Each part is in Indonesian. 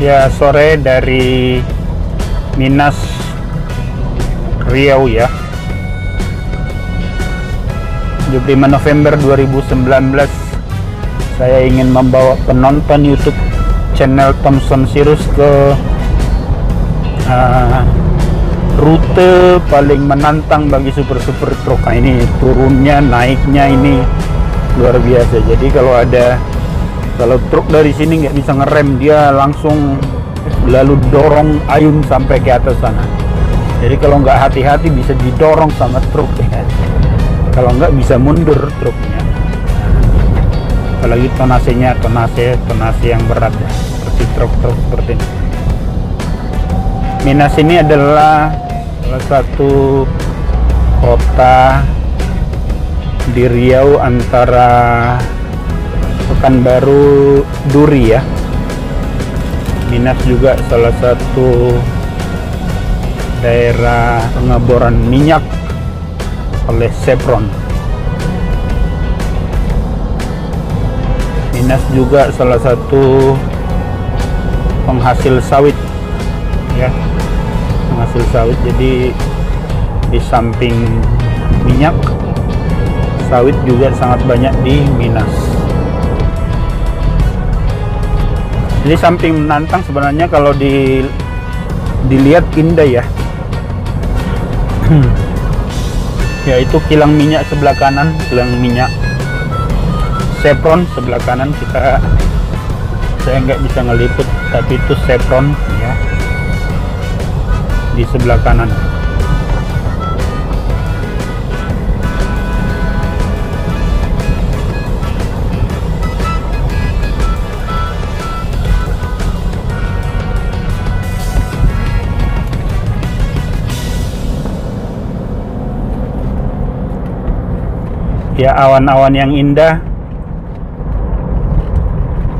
Ya sore dari Minas Riau ya. 25 November 2019 saya ingin membawa penonton YouTube channel Thompson Sirus ke uh, rute paling menantang bagi super super truk nah, ini turunnya naiknya ini luar biasa. Jadi kalau ada kalau truk dari sini nggak bisa ngerem dia langsung lalu dorong ayun sampai ke atas sana. Jadi kalau nggak hati-hati bisa didorong sama truk ya. Kalau nggak bisa mundur truknya. Apalagi tonasenya tonase tonase yang berat ya. Seperti truk-truk seperti ini. Minas ini adalah salah satu kota di Riau antara Pekanbaru Duri ya. Minas juga salah satu daerah pengeboran minyak oleh Chevron. Minas juga salah satu penghasil sawit ya. Penghasil sawit jadi di samping minyak sawit juga sangat banyak di Minas Jadi samping menantang sebenarnya kalau di dilihat indah ya. Yaitu kilang minyak sebelah kanan, kilang minyak Chevron sebelah kanan kita saya nggak bisa ngeliput tapi itu Chevron ya di sebelah kanan. Ya awan-awan yang indah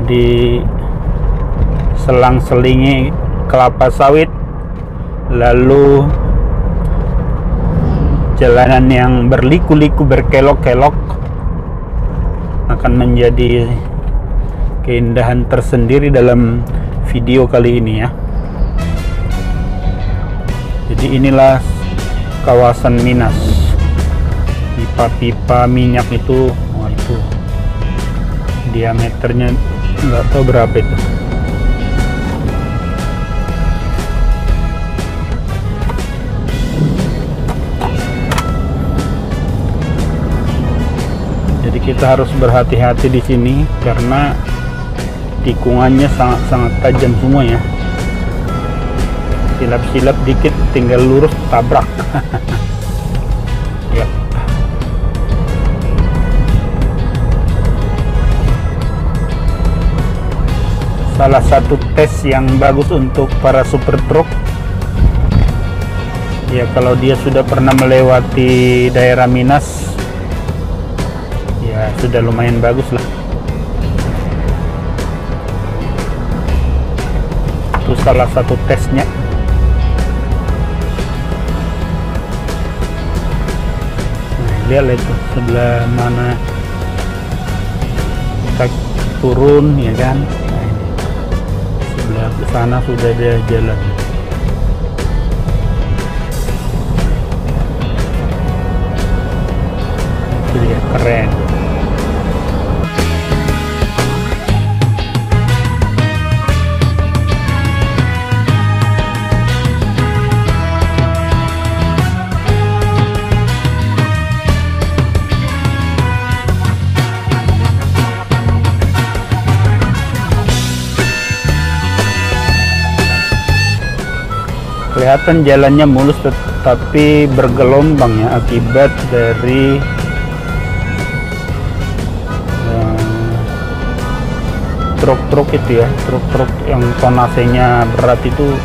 di selang-selingi kelapa sawit lalu jalanan yang berliku-liku berkelok-kelok akan menjadi keindahan tersendiri dalam video kali ini ya. Jadi inilah kawasan Minas pipa-pipa minyak itu. Oh diameternya nggak tahu berapa itu. Jadi kita harus berhati-hati di sini karena tikungannya sangat-sangat tajam semua ya. Silap-silap dikit tinggal lurus tabrak. Ya salah satu tes yang bagus untuk para super truk. Ya kalau dia sudah pernah melewati daerah Minas ya sudah lumayan bagus lah. Itu salah satu tesnya. Nah, lihat itu sebelah mana. Kita turun ya kan sana sudah ada jalan kelihatan jalannya mulus tetapi bergelombang ya akibat dari truk-truk uh, itu ya truk-truk yang tonasenya berat itu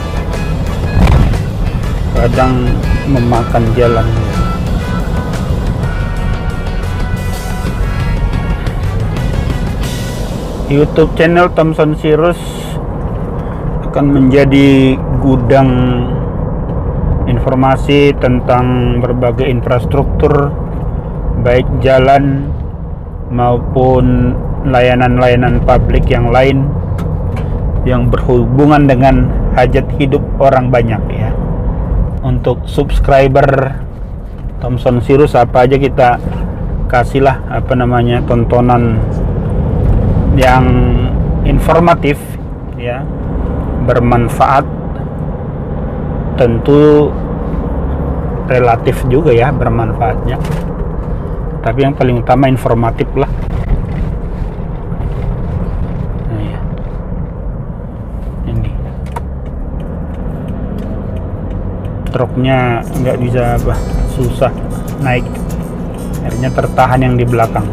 kadang memakan jalan. YouTube channel Thompson Sirus akan menjadi gudang informasi tentang berbagai infrastruktur baik jalan maupun layanan-layanan publik yang lain yang berhubungan dengan hajat hidup orang banyak ya. Untuk subscriber Thomson Sirus apa aja kita kasihlah apa namanya tontonan yang informatif ya bermanfaat tentu relatif juga ya bermanfaatnya. Tapi yang paling utama informatif lah. Nah, ya. ini. Truknya nggak bisa apa susah naik. Akhirnya tertahan yang di belakang.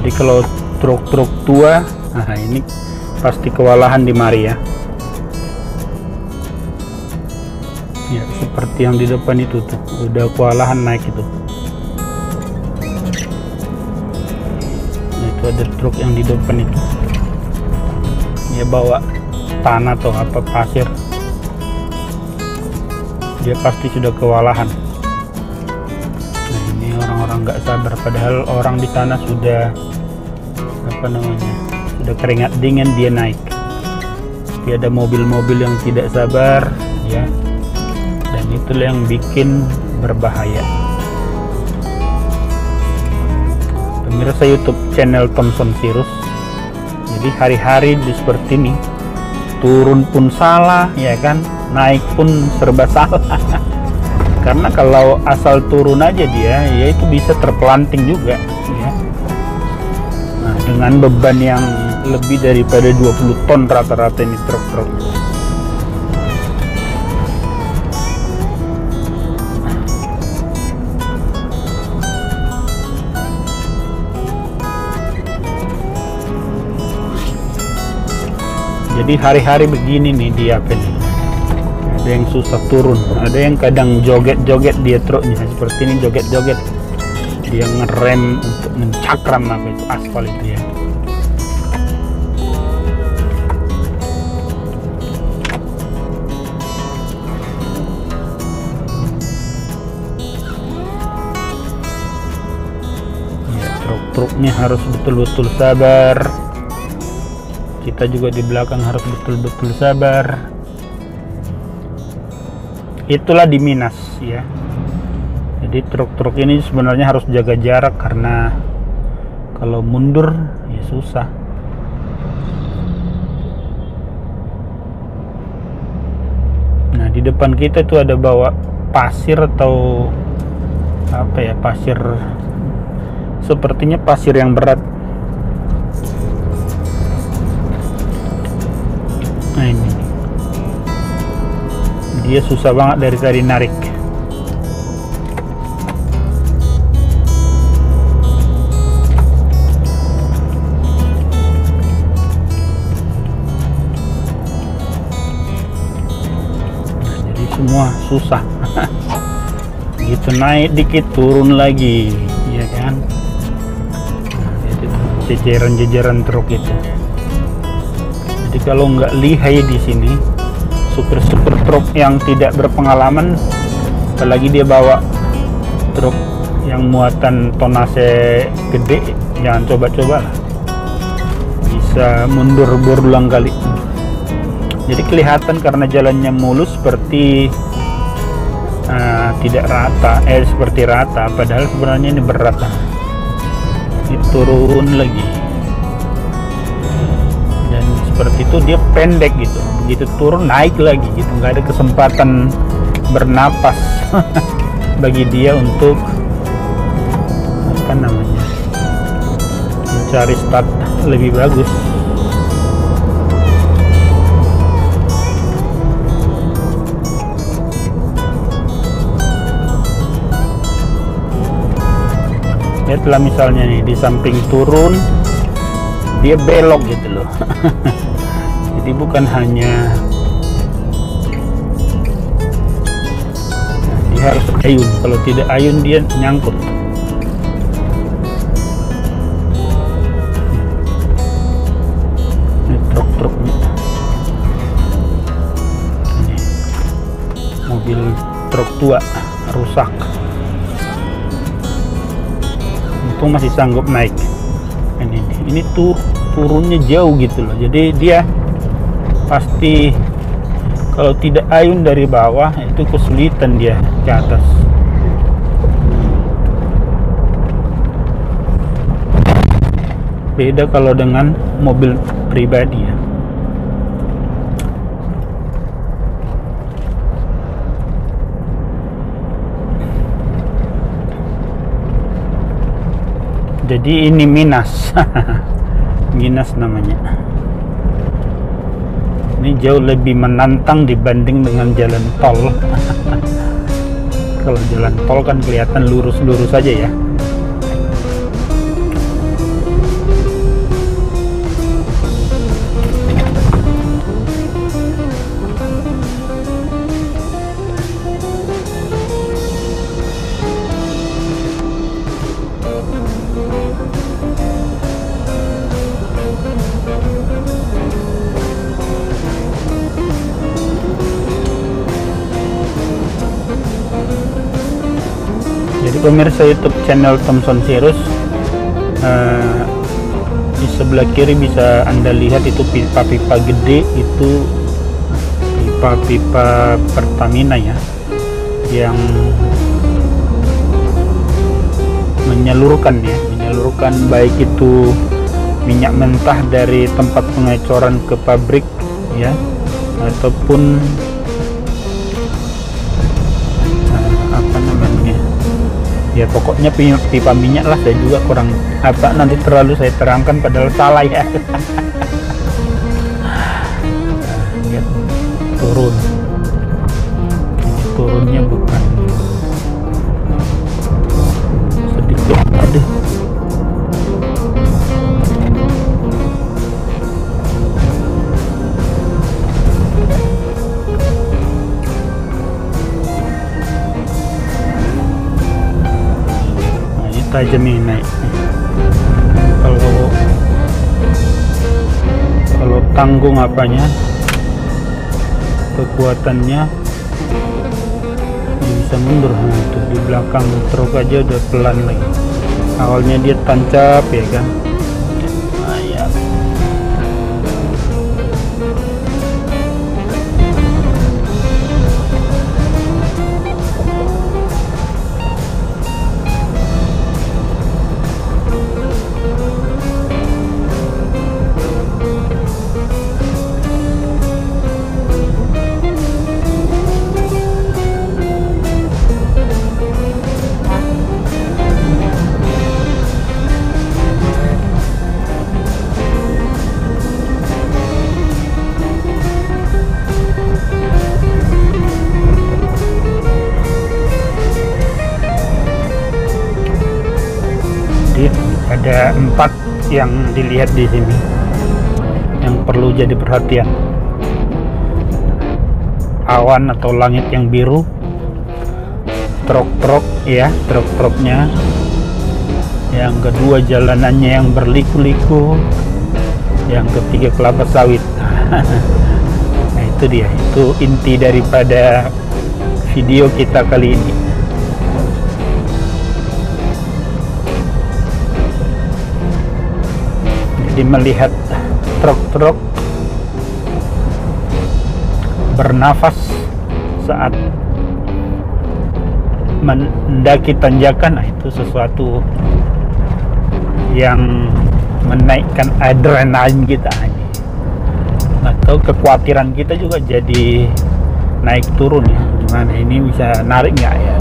Jadi kalau truk-truk tua nah ini pasti kewalahan di mari ya. Ya seperti yang di depan itu tuh udah kewalahan naik itu. Nah, itu ada truk yang di depan itu. Ya bawa tanah atau apa pasir. Dia pasti sudah kewalahan. Nah ini orang-orang nggak sabar padahal orang di sana sudah apa namanya sudah keringat dingin dia naik. Tapi ada mobil-mobil yang tidak sabar ya. Dan itulah yang bikin berbahaya. Pemirsa YouTube channel Thomson Sirus jadi hari-hari di seperti ini turun pun salah ya kan? Naik pun serba salah. Karena kalau asal turun aja dia ya itu bisa terpelanting juga ya. Nah dengan beban yang lebih daripada 20 ton rata-rata ini truk-truk. Jadi hari-hari begini nih dia apa ada yang susah turun ada yang kadang joget-joget dia truknya. Seperti ini joget-joget. Dia ngerem untuk mencakram apa itu aspal itu ya ya truk-truknya harus betul-betul sabar. Kita juga di belakang harus betul-betul sabar. Itulah di Minas ya. Jadi truk-truk ini sebenarnya harus jaga jarak karena kalau mundur ya susah. Nah di depan kita itu ada bawa pasir atau apa ya pasir sepertinya pasir yang berat. Nah ini. Dia susah banget dari tadi narik. Nah, semua susah. Gitu naik dikit turun lagi. Ya kan jejeran-jejeran truk itu. Jadi kalau nggak lihai di sini super super truk yang tidak berpengalaman apalagi dia bawa truk yang muatan tonase gede jangan coba-coba lah. Bisa mundur berulang kali. Jadi kelihatan karena jalannya mulus seperti uh, tidak rata eh seperti rata. Padahal sebenarnya ini berat turun lagi. Dan seperti itu dia pendek gitu. Begitu turun naik lagi gitu. Nggak ada kesempatan bernapas bagi dia untuk apa namanya mencari start lebih bagus telah misalnya nih di samping turun dia belok gitu loh. Jadi bukan hanya nah, dia harus ayun. Kalau tidak ayun dia nyangkut. Ini truk-truknya. Mobil truk tua rusak untung masih sanggup naik. Ini ini tuh turunnya jauh gitu loh. Jadi dia pasti kalau tidak ayun dari bawah itu kesulitan dia ke atas. Beda kalau dengan mobil pribadi ya jadi ini Minas. Minas namanya. Ini jauh lebih menantang dibanding dengan jalan tol. Kalau jalan tol kan kelihatan lurus-lurus saja ya pemirsa YouTube channel Thompson Sirus uh, di sebelah kiri bisa anda lihat itu pipa-pipa gede itu pipa-pipa Pertamina ya yang menyalurkan ya menyalurkan baik itu minyak mentah dari tempat pengecoran ke pabrik ya ataupun ya pokoknya pipa minyak lah saya juga kurang apa nanti terlalu saya terangkan padahal salah ya. Lihat turun. Turunnya bukan tajam ini naik kalau kalau tanggung apanya kekuatannya bisa mundur. Nah, itu di belakang truk aja udah pelan lagi awalnya dia tancap ya kan dilihat di sini. Yang perlu jadi perhatian. Awan atau langit yang biru. Truk-truk ya truk-truknya. Yang kedua jalanannya yang berliku-liku. Yang ketiga kelapa sawit. Nah itu dia. Itu inti daripada video kita kali ini jadi melihat truk-truk bernafas saat mendaki tanjakan nah itu sesuatu yang menaikkan adrenalin kita. Atau kekhawatiran kita juga jadi naik turun ya. Gimana ini bisa narik nggak ya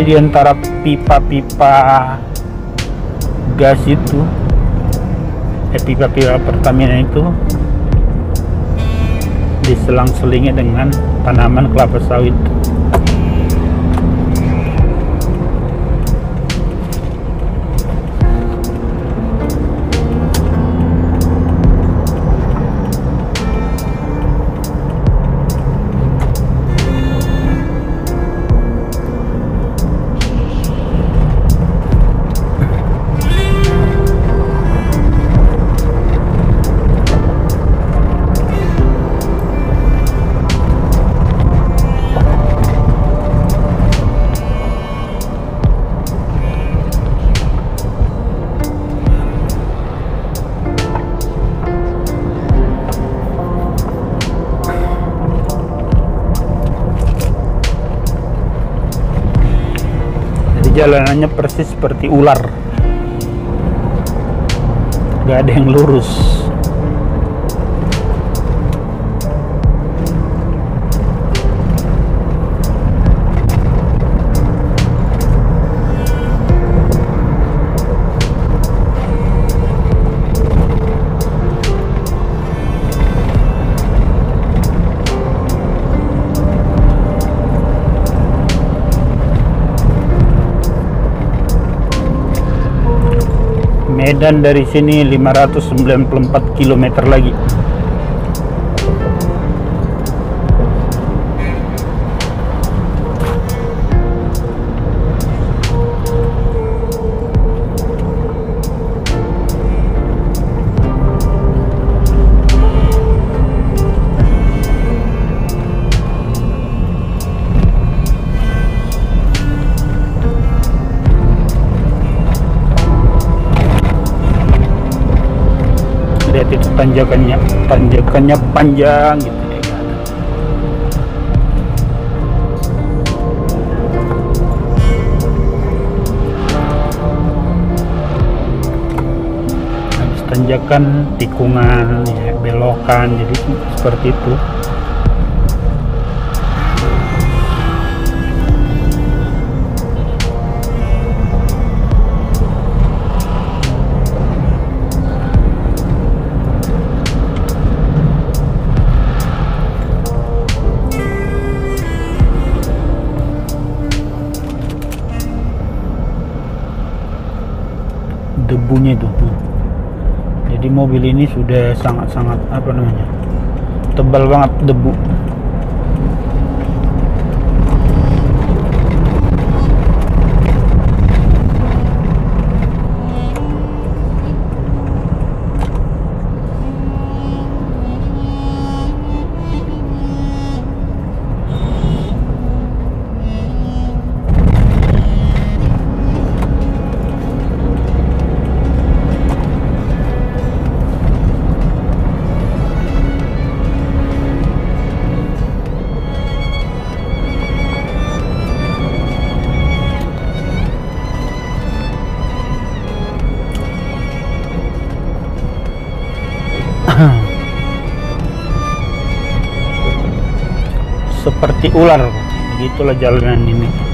jadi di antara pipa-pipa gas itu eh, pipa-pipa Pertamina itu diselang-selingi dengan tanaman kelapa sawit jalanannya persis seperti ular. Gak ada yang lurus Medan dari sini 594 km lagi tanjakannya tanjakannya panjang gitu. Ya habis tanjakan tikungan ya, belokan jadi seperti itu debunya itu. Jadi mobil ini sudah sangat-sangat apa namanya tebal banget debu ular begitulah jalanan ini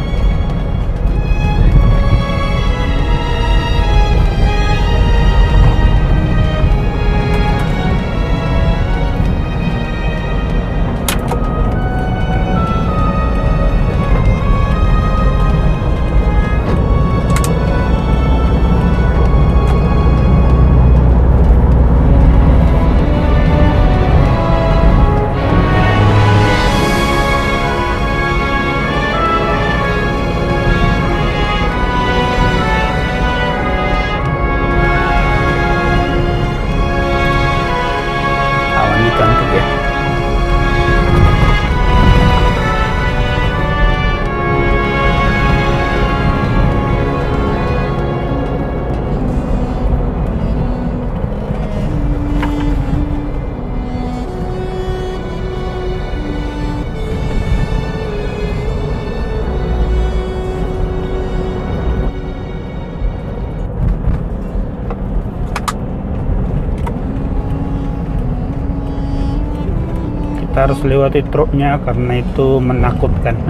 harus lewati truknya karena itu menakutkan.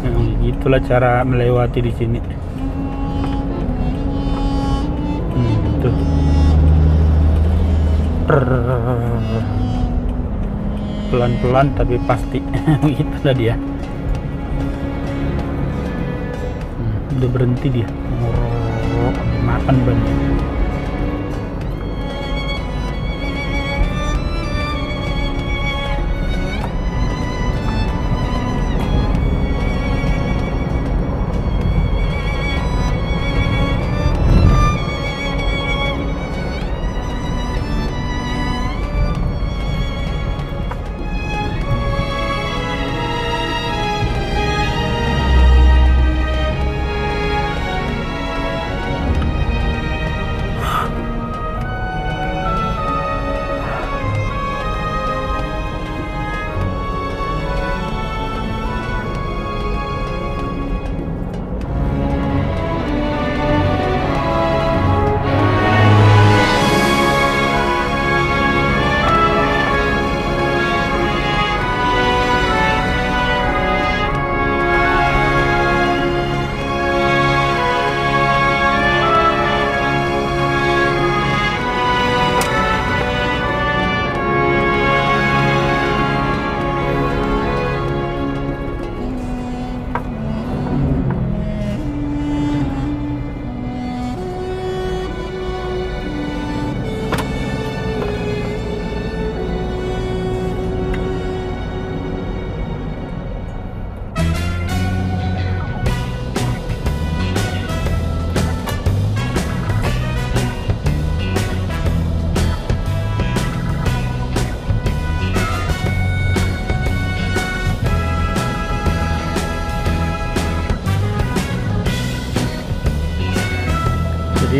Hmm, itulah cara melewati di sini. Hmm, tuh pelan-pelan tapi pasti. Itulah dia. Hmm, udah berhenti dia. Ngorok, makan banyak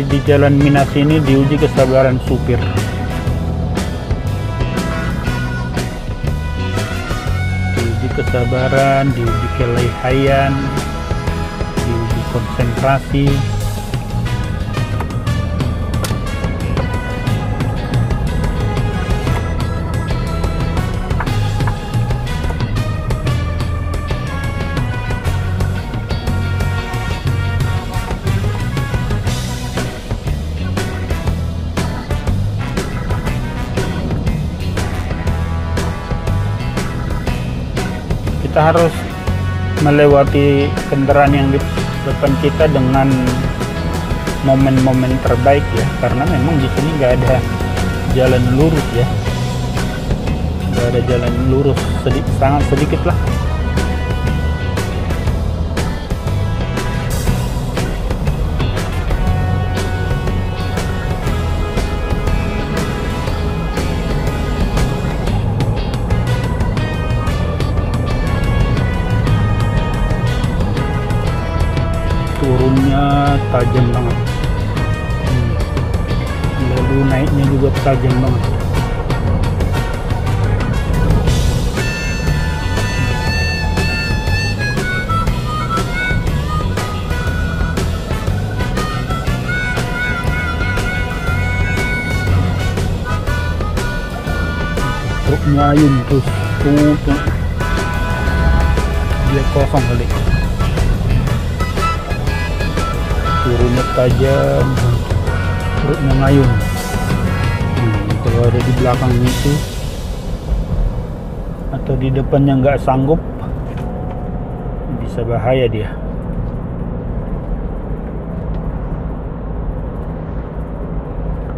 jadi di jalan Minas ini diuji kesabaran supir. Diuji kesabaran diuji kelehayan diuji konsentrasi kita harus melewati kendaraan yang di depan kita dengan momen-momen terbaik ya. Karena memang di sini nggak ada jalan lurus ya. Nggak ada jalan lurus sedikit sangat sedikit lah turunnya tajam banget. Hmm. lalu naiknya juga tajam banget. Truknya ayun terus tuh, dia kosong kali turunnya tajam perutnya ngayun hmm, kalau ada di belakang itu atau di depannya nggak sanggup bisa bahaya dia.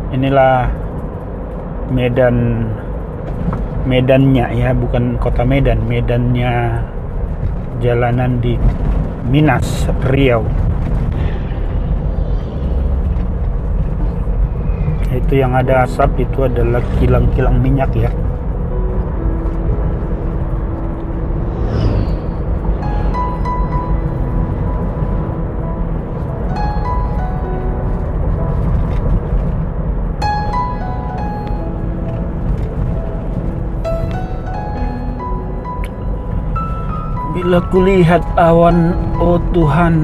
Inilah medan medannya ya bukan kota Medan medannya jalanan di Minas Riau itu yang ada asap itu adalah kilang-kilang minyak ya. Bila kulihat awan, oh Tuhan,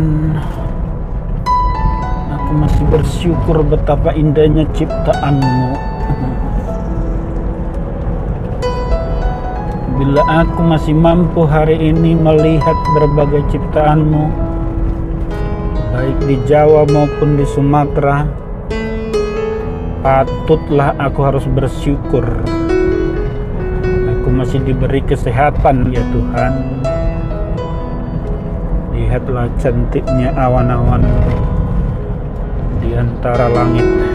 aku masih bersyukur betapa indahnya ciptaanmu. Bila aku masih mampu hari ini melihat berbagai ciptaanmu, baik di Jawa maupun di Sumatera, patutlah aku harus bersyukur. Aku masih diberi kesehatan ya Tuhan lihatlah cantiknya awan-awan di antara langit